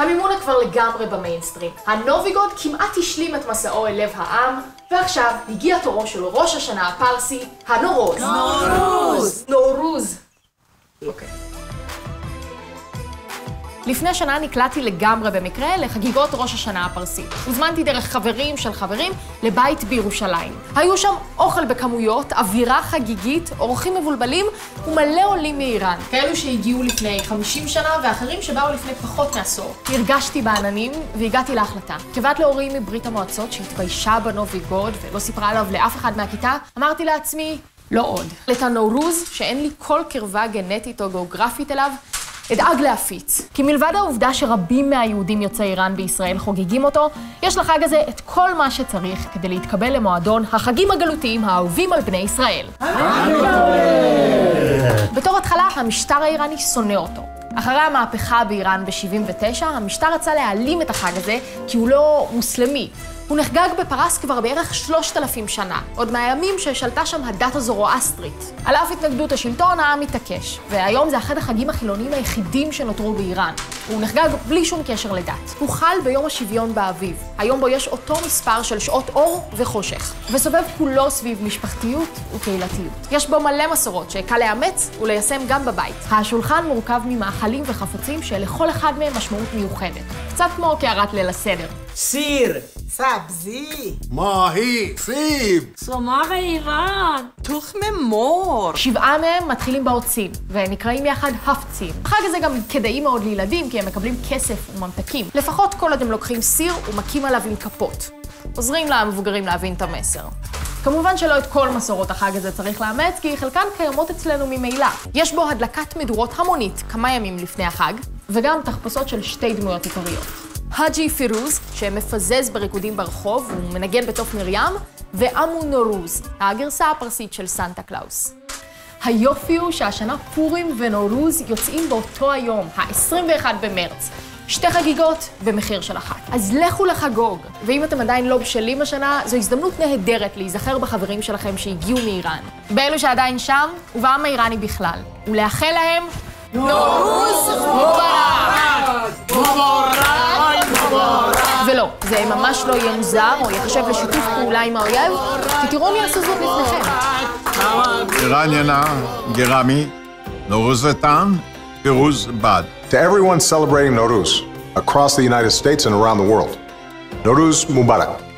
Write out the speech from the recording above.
המימונה כבר לגמרי במיינסטרים. הנוביגוד כמעט השלים את מסעו אל לב העם, ועכשיו הגיע תורו של ראש השנה הפרסי, הנורוז. נורוז! נורוז. אוקיי. לפני שנה נקלעתי לגמרי במקרה לחגיגות ראש השנה הפרסית. הוזמנתי דרך חברים של חברים לבית בירושלים. היו שם אוכל בכמויות, אווירה חגיגית, אורחים מבולבלים ומלא עולים מאיראן. כאלו שהגיעו לפני 50 שנה ואחרים שבאו לפני פחות מעשור. הרגשתי בעננים והגעתי להחלטה. כבת להורים מברית המועצות שהתביישה בנובי גוד ולא סיפרה עליו לאף אחד מהכיתה, אמרתי לעצמי, לא עוד. את הנורוז, שאין לי כל קרבה גנטית או גיאוגרפית אליו, אדאג להפיץ. כי מלבד העובדה שרבים מהיהודים יוצאי איראן בישראל חוגגים אותו, יש לחג הזה את כל מה שצריך כדי להתקבל למועדון החגים הגלותיים האהובים על בני ישראל. בתור התחלה, המשטר האיראני שונא אותו. אחרי המהפכה באיראן ב-79, המשטר רצה להעלים את החג הזה כי הוא לא מוסלמי. הוא נחגג בפרס כבר בערך 3,000 שנה, עוד מהימים ששלטה שם הדת הזורואסטרית. על אף התנגדות השלטון, העם התעקש, והיום זה אחד החגים החילוניים היחידים שנותרו באיראן. הוא נחגג בלי שום קשר לדת. הוא חל ביום השוויון באביב, היום בו יש אותו מספר של שעות אור וחושך, וסובב כולו סביב משפחתיות וקהילתיות. יש בו מלא מסורות שקל לאמץ וליישם גם בבית. השולחן מורכב ממאכלים וחפצים שלכל אחד מהם משמעות מיוחדת. קצת כמו קערת ליל הסדר. סיר! سبزی ماهی سیب سماق ایران تخم مرغ שבעה מהם מתחילים בעוצים, ונקראים יחד הפצים. החג הזה גם כדאי מאוד לילדים, כי הם מקבלים כסף וממתקים. לפחות כל עוד הם לוקחים סיר ומכים עליו עם כפות. עוזרים למבוגרים להבין את המסר. כמובן שלא את כל מסורות החג הזה צריך לאמץ, כי חלקן קיימות אצלנו ממילא. יש בו הדלקת מדורות המונית כמה ימים לפני החג, וגם תחפושות של שתי דמויות עיקריות. האג'י פירוז, שמפזז בריקודים ברחוב ומנגן בתוף מרים, ואמו נורוז, הגרסה הפרסית של סנטה קלאוס. היופי הוא שהשנה פורים ונורוז יוצאים באותו היום, ה-21 במרץ. שתי חגיגות במחיר של אחת. אז לכו לחגוג, ואם אתם עדיין לא בשלים השנה, זו הזדמנות נהדרת להיזכר בחברים שלכם שהגיעו מאיראן. באלו שעדיין שם, ובעם האיראני בכלל. ולאחל להם נורוז מובארק! ולא, זה ממש לא יהיה מוזר או ייחשב לשיתוף פעולה עם האויב, כי תראו מי יעשו זאת לפניכם. איראניינה, גרמי, נורוז ותן, פירוז בד. To everyone celebrating Nowruz across the United States and around the world, Nowruz Mubarak.